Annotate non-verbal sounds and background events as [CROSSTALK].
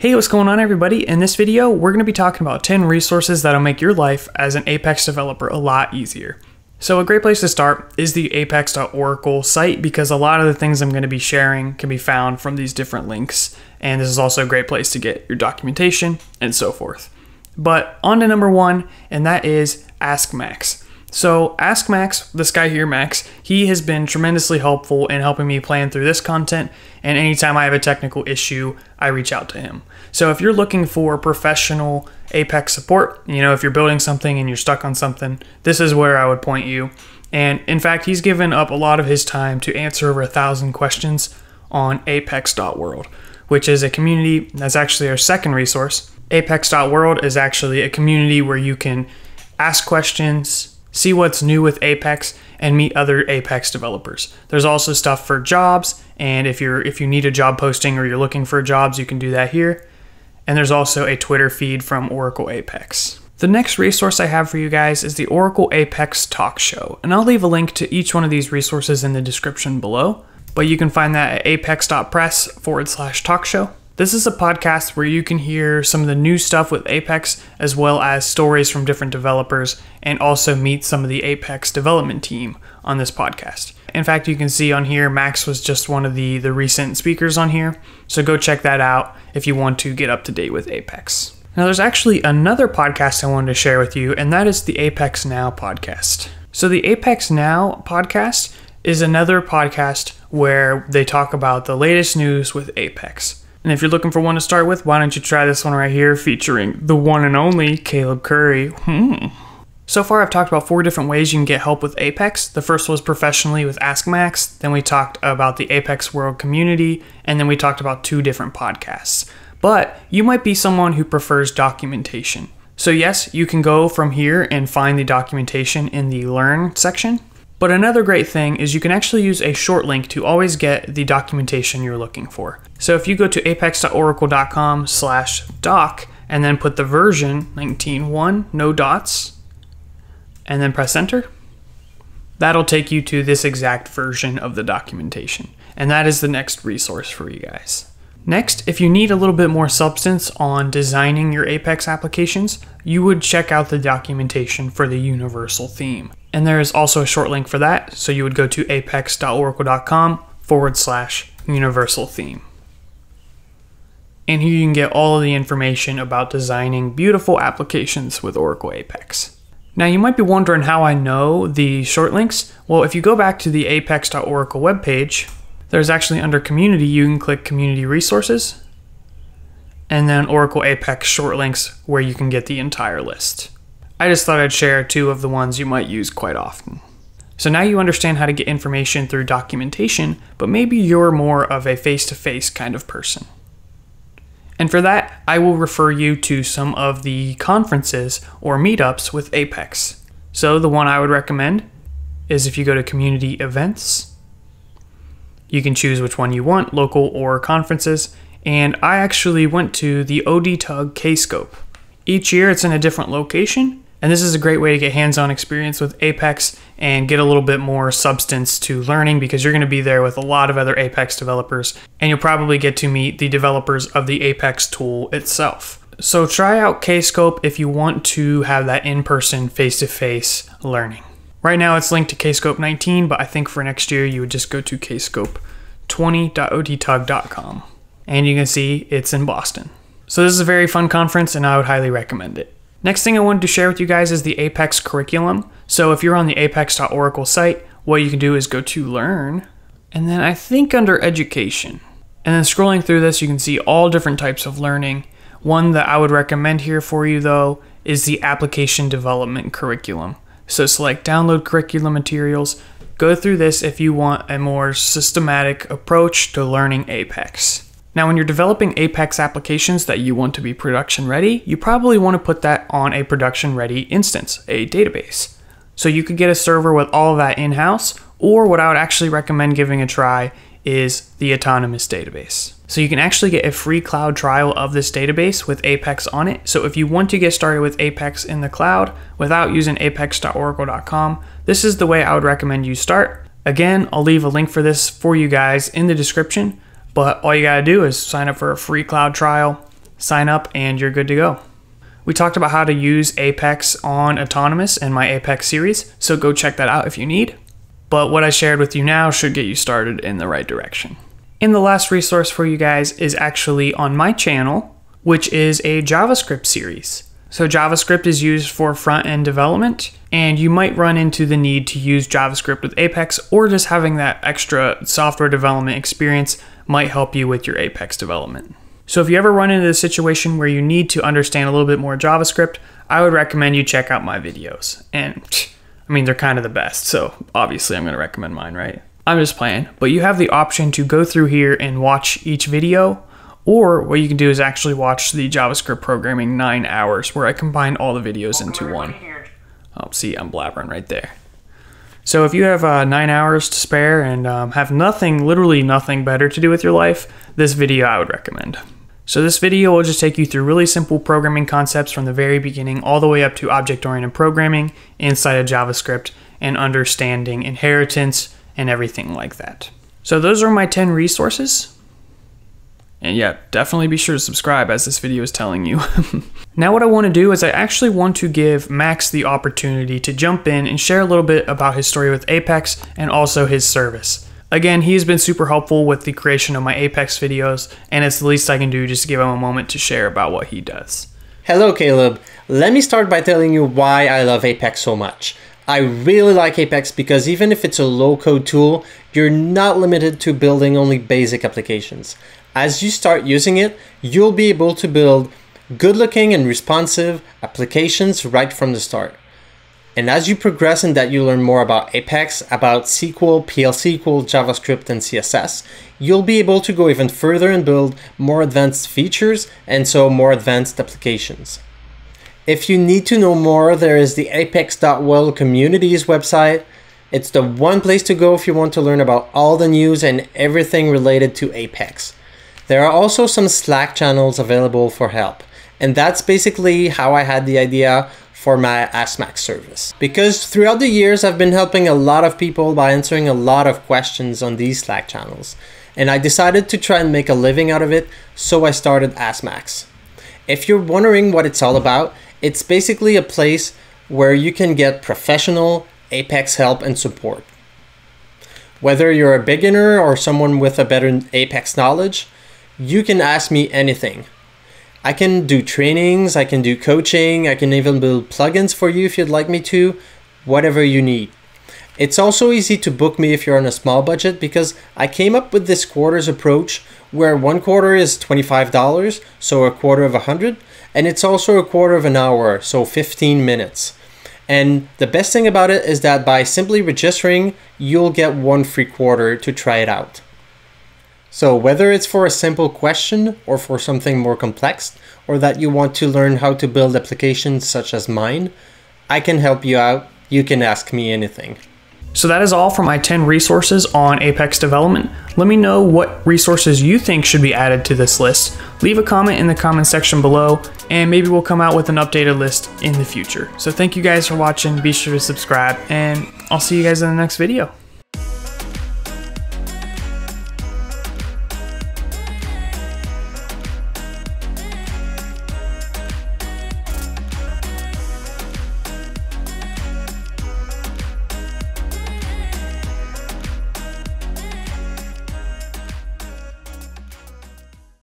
Hey, what's going on everybody? In this video, we're going to be talking about 10 resources that'll make your life as an Apex developer a lot easier. So a great place to start is the apex.oracle site because a lot of the things I'm going to be sharing can be found from these different links. And this is also a great place to get your documentation and so forth. But on to number one, and that is Ask Max. So ask Max, this guy here, Max, he has been tremendously helpful in helping me plan through this content. And anytime I have a technical issue, I reach out to him. So if you're looking for professional Apex support, you know, if you're building something and you're stuck on something, this is where I would point you. And in fact, he's given up a lot of his time to answer over a thousand questions on apex.world, which is a community that's actually our second resource. Apex.world is actually a community where you can ask questions, see what's new with Apex, and meet other Apex developers. There's also stuff for jobs, and if you're if you need a job posting or you're looking for jobs, you can do that here. And there's also a Twitter feed from Oracle Apex. The next resource I have for you guys is the Oracle Apex Talk Show, and I'll leave a link to each one of these resources in the description below, but you can find that at apex.press forward slash talk show. This is a podcast where you can hear some of the new stuff with Apex, as well as stories from different developers, and also meet some of the Apex development team on this podcast. In fact, you can see on here, Max was just one of the, the recent speakers on here, so go check that out if you want to get up to date with Apex. Now, there's actually another podcast I wanted to share with you, and that is the Apex Now podcast. So, the Apex Now podcast is another podcast where they talk about the latest news with Apex. And if you're looking for one to start with, why don't you try this one right here featuring the one and only Caleb Curry. Hmm. So far, I've talked about four different ways you can get help with Apex. The first was professionally with AskMax, then we talked about the Apex World community, and then we talked about two different podcasts. But you might be someone who prefers documentation. So, yes, you can go from here and find the documentation in the Learn section. But another great thing is you can actually use a short link to always get the documentation you're looking for. So if you go to apex.oracle.com slash doc and then put the version 19.1, no dots, and then press enter, that'll take you to this exact version of the documentation. And that is the next resource for you guys. Next, if you need a little bit more substance on designing your Apex applications, you would check out the documentation for the universal theme. And there is also a short link for that, so you would go to apex.oracle.com forward slash universal theme. And here you can get all of the information about designing beautiful applications with Oracle Apex. Now you might be wondering how I know the short links. Well, if you go back to the apex.oracle webpage, there's actually under community, you can click community resources and then Oracle Apex short links where you can get the entire list. I just thought I'd share two of the ones you might use quite often. So now you understand how to get information through documentation, but maybe you're more of a face to face kind of person. And for that, I will refer you to some of the conferences or meetups with Apex. So the one I would recommend is if you go to community events, you can choose which one you want, local or conferences. And I actually went to the od ODTUG Kscope. Each year it's in a different location, and this is a great way to get hands on experience with Apex and get a little bit more substance to learning because you're going to be there with a lot of other Apex developers and you'll probably get to meet the developers of the Apex tool itself. So try out Kscope if you want to have that in person, face to face learning. Right now it's linked to Kscope 19, but I think for next year you would just go to kscope20.odtug.com and you can see it's in Boston. So this is a very fun conference and I would highly recommend it. Next thing I wanted to share with you guys is the Apex curriculum. So if you're on the apex.oracle site, what you can do is go to learn, and then I think under education. And then scrolling through this, you can see all different types of learning. One that I would recommend here for you though is the application development curriculum. So select download curriculum materials. Go through this if you want a more systematic approach to learning Apex. Now, when you're developing Apex applications that you want to be production ready, you probably want to put that on a production ready instance, a database. So you could get a server with all of that in house, or what I would actually recommend giving a try is the Autonomous database. So you can actually get a free cloud trial of this database with Apex on it. So if you want to get started with Apex in the cloud without using apex.oracle.com, this is the way I would recommend you start. Again, I'll leave a link for this for you guys in the description. But all you gotta do is sign up for a free cloud trial, sign up, and you're good to go. We talked about how to use Apex on Autonomous in my Apex series, so go check that out if you need. But what I shared with you now should get you started in the right direction. And the last resource for you guys is actually on my channel, which is a JavaScript series. So, JavaScript is used for front end development, and you might run into the need to use JavaScript with Apex, or just having that extra software development experience might help you with your Apex development. So, if you ever run into a situation where you need to understand a little bit more JavaScript, I would recommend you check out my videos. And [SNIFFS] I mean, they're kind of the best, so obviously I'm going to recommend mine, right? I'm just playing, but you have the option to go through here and watch each video or what you can do is actually watch the JavaScript programming nine hours, where I combine all the videos into one. Oh, see, I'm blabbering right there. So if you have uh, nine hours to spare and um, have nothing, literally nothing better to do with your life, this video I would recommend. So this video will just take you through really simple programming concepts from the very beginning all the way up to object-oriented programming inside of JavaScript and understanding inheritance and everything like that. So those are my 10 resources. And yeah, definitely be sure to subscribe as this video is telling you. [LAUGHS] now what I want to do is I actually want to give Max the opportunity to jump in and share a little bit about his story with Apex and also his service. Again, he has been super helpful with the creation of my Apex videos, and it's the least I can do just to give him a moment to share about what he does. Hello, Caleb. Let me start by telling you why I love Apex so much. I really like Apex because even if it's a low code tool, you're not limited to building only basic applications as you start using it, you'll be able to build good looking and responsive applications right from the start. And as you progress in that, you learn more about Apex, about SQL, PL SQL, JavaScript, and CSS. You'll be able to go even further and build more advanced features and so more advanced applications. If you need to know more, there is the apex.world communities website. It's the one place to go if you want to learn about all the news and everything related to Apex. There are also some Slack channels available for help. And that's basically how I had the idea for my AskMax service. Because throughout the years, I've been helping a lot of people by answering a lot of questions on these Slack channels. And I decided to try and make a living out of it, so I started AskMax. If you're wondering what it's all about, it's basically a place where you can get professional Apex help and support. Whether you're a beginner or someone with a better Apex knowledge, you can ask me anything. I can do trainings, I can do coaching, I can even build plugins for you if you'd like me to, whatever you need. It's also easy to book me if you're on a small budget because I came up with this quarters approach where one quarter is $25, so a quarter of a hundred, and it's also a quarter of an hour, so 15 minutes. And the best thing about it is that by simply registering, you'll get one free quarter to try it out. So whether it's for a simple question or for something more complex, or that you want to learn how to build applications such as mine, I can help you out. You can ask me anything. So that is all for my 10 resources on Apex development. Let me know what resources you think should be added to this list. Leave a comment in the comment section below, and maybe we'll come out with an updated list in the future. So thank you guys for watching, be sure to subscribe, and I'll see you guys in the next video.